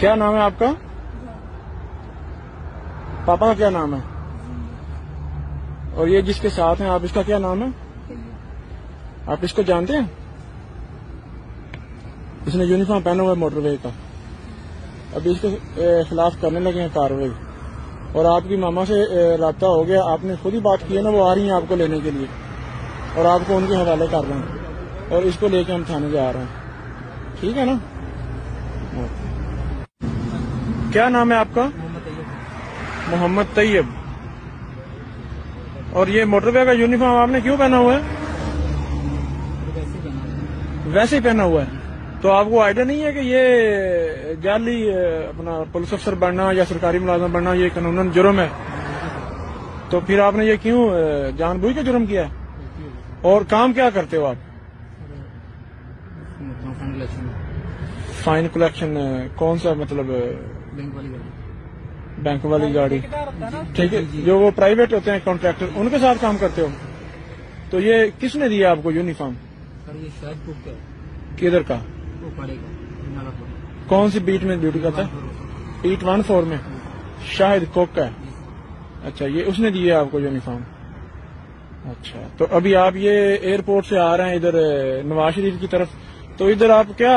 क्या नाम है आपका? पापा का क्या नाम है? और ये जिसके साथ हैं, आप इसका क्या नाम है? आप इसको जानते हैं? इसने यूनिफॉर्म पहना हुआ है मोटरवे का। अभी इसके खिलाफ करने लगे हैं कार्रवाई। और आपकी मामा से रबता हो गया। आपने खुद ही बात की है ना, वो आ रही हैं आपको लेने के लिए। और आपको उनके हवाले कर रहे हैं। और इसको लेके हम थाने जा रहे हैं। ठीक है ना? क्या नाम है आपका? मोहम्मद तैयब। और ये मोटरवे का यूनिफॉर्म आपने क्यों पहना हुआ है? वैसे ही पहना हुआ है। तो आपको आइडिया नहीं है कि ये जाली अपना पुलिस अफसर बनना या सरकारी मुलाजम बनना ये कानूनन जुर्म है? तो फिर आपने ये क्यों जानबूझ के जुर्म किया है? और काम क्या करते हो आप? फाइन कलेक्शन कौन सा मतलब बैंक वाली गाड़ी। बैंक वाली गाड़ी? ठीक है जो वो प्राइवेट होते हैं कॉन्ट्रैक्टर उनके साथ काम करते हो? तो ये किसने दिया आपको यूनिफॉर्म है। किधर का? वो पड़ेगा नालापुर। कौन सी बीट में ड्यूटी करता है? बीट वन फोर में? शाहिद कोक है। अच्छा ये उसने दिया आपको यूनिफॉर्म अच्छा तो अभी आप ये एयरपोर्ट से आ रहे हैं इधर नवाज़ शरीफ की तरफ़। तो इधर आप क्या